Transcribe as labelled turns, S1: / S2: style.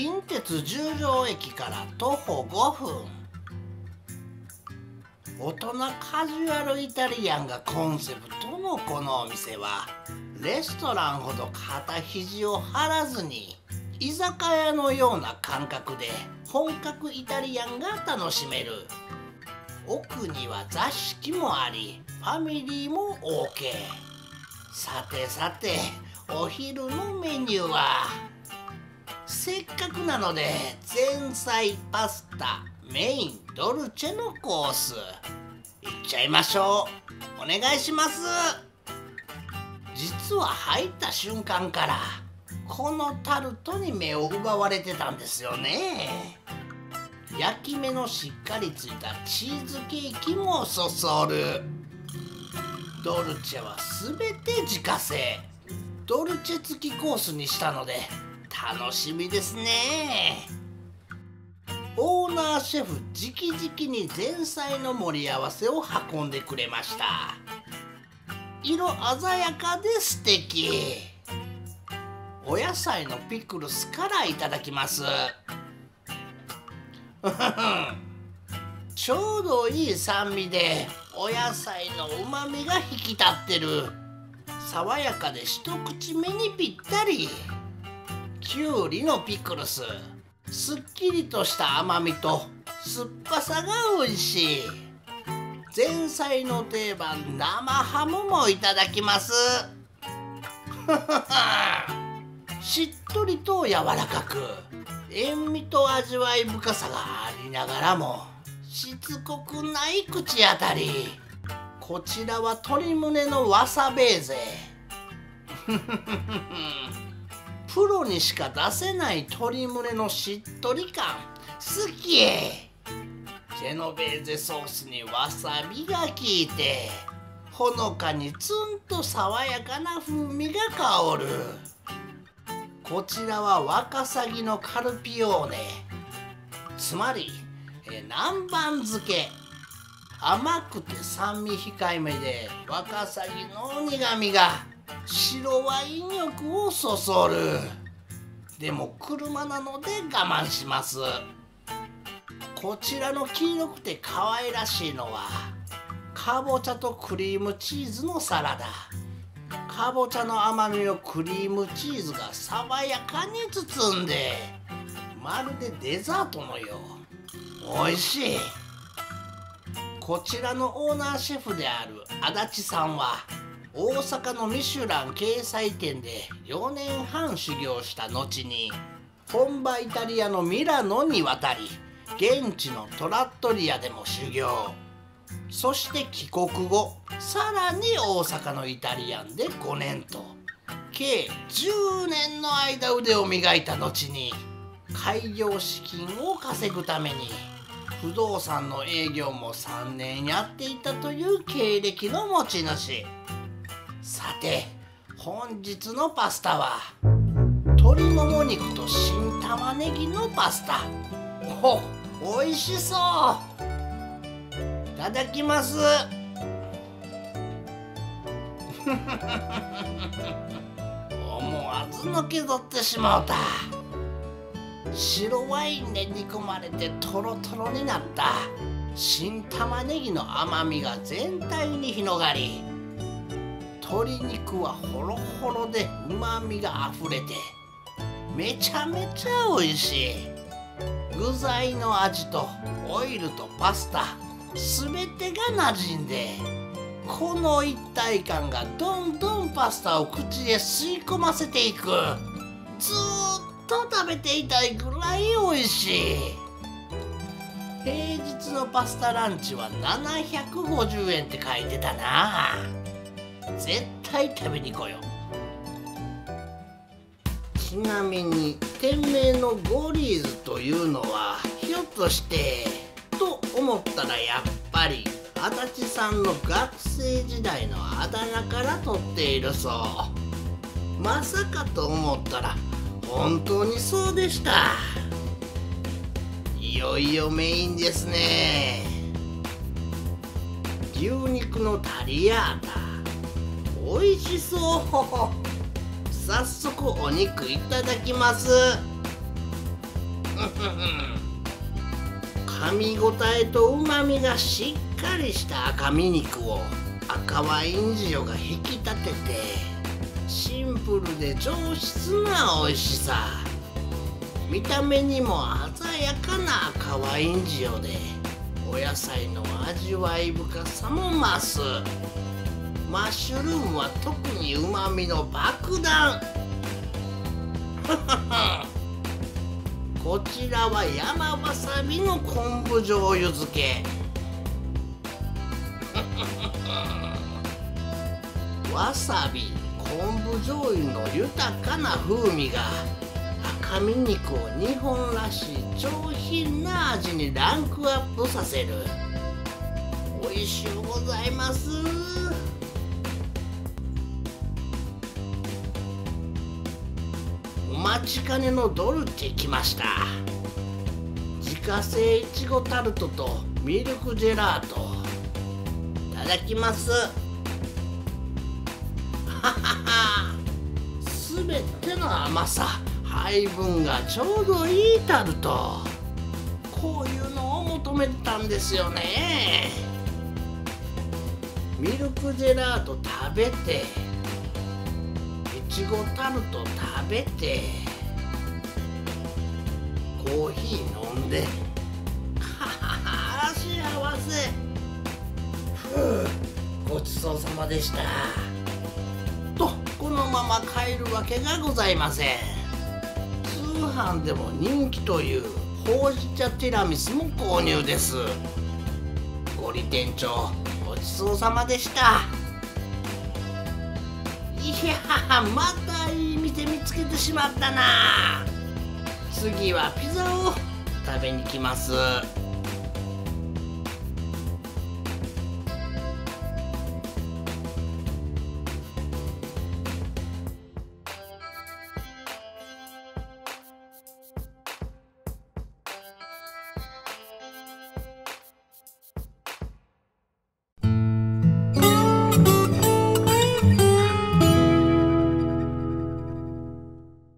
S1: 近鉄十条駅から徒歩5分。大人カジュアルイタリアンがコンセプトのこのお店はレストランほど肩肘を張らずに居酒屋のような感覚で本格イタリアンが楽しめる。奥には座敷もありファミリーも OK さてさてお昼のメニューはせっかくなので前菜パスタメインドルチェのコースいっちゃいましょう。お願いします。実は入った瞬間からこのタルトに目を奪われてたんですよね。焼き目のしっかりついたチーズケーキもそそる。ドルチェは全て自家製。ドルチェ付きコースにしたので楽しみですね。オーナーシェフ直々に前菜の盛り合わせを運んでくれました。色鮮やかで素敵。お野菜のピクルスからいただきます。ちょうどいい酸味でお野菜のうまみが引き立ってる。爽やかで一口目にぴったり。きゅうりのピクルス。すっきりとした甘みと酸っぱさが美味しい。前菜の定番生ハムもいただきます。しっとりと柔らかく塩味と味わい深さがありながらもしつこくない口当たり。こちらは鶏胸のわさベーゼ プロにしか出せない鶏胸のしっとり感。好き。ジェノベーゼソースにわさびが効いて。ほのかにツンと爽やかな風味が香る。こちらはワカサギのカルピオーネ。つまり南蛮漬け。甘くて酸味控えめでワカサギの苦みが。白ワイン欲をそそる。でも車なので我慢します。こちらの黄色くて可愛らしいのはかぼちゃとクリームチーズのサラダ。かぼちゃの甘みをクリームチーズが爽やかに包んでまるでデザートのよう。美味しい。こちらのオーナーシェフである足立さんは大阪のミシュラン掲載店で4年半修行した後に本場イタリアのミラノに渡り現地のトラットリアでも修行。そして帰国後さらに大阪のイタリアンで5年と。計10年の間腕を磨いた後に開業資金を稼ぐために不動産の営業も3年やっていたという経歴の持ち主。さて本日のパスタは鶏もも肉と新玉ねぎのパスタ。おおいしそう。いただきます。思わずのけぞってしまうた。白ワインで煮込まれてトロトロになった新玉ねぎの甘みが全体に広がり鶏肉はホロホロでうまみがあふれてめちゃめちゃ美味しい。具材の味とオイルとパスタ全てが馴染んでこの一体感がどんどんパスタを口へ吸い込ませていく。ずっと食べていたいぐらい美味しい。平日のパスタランチは750円って書いてたな。絶対食べに来よ。ちなみに店名のゴリーズというのはひょっとしてと思ったらやっぱり足立さんの学生時代のあだ名から取っているそう。まさかと思ったら本当にそうでした。いよいよメインですね。牛肉のタリアータ。美味しそう。早速お肉いただきます。噛み応えとうまみがしっかりした赤身肉を赤ワイン塩が引き立ててシンプルで上質な美味しさ。見た目にも鮮やかな赤ワイン塩でお野菜の味わい深さも増す。マッシュルームは特にうまみの爆弾。こちらは山わさびの昆布醤油漬け。わさび昆布醤油の豊かな風味が赤身肉を日本らしい上品な味にランクアップさせる。美味しゅうございます。待ちかねのドルチェ来ました。自家製いちごタルトとミルクジェラート。いただきます。ははは。すべての甘さ配分がちょうどいいタルト。こういうのを求めてたんですよね。ミルクジェラート食べてちごタルト食べてコーヒー飲んでははは幸せ。ふうごちそうさまでした。とこのまま帰るわけがございません。通販でも人気というほうじ茶ティラミスも購入です。ゴリ店長ごちそうさまでした。いやまたいい店見つけてしまったな次はピザを食べに来ます。